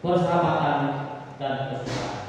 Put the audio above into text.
persahabatan dan kesukaan.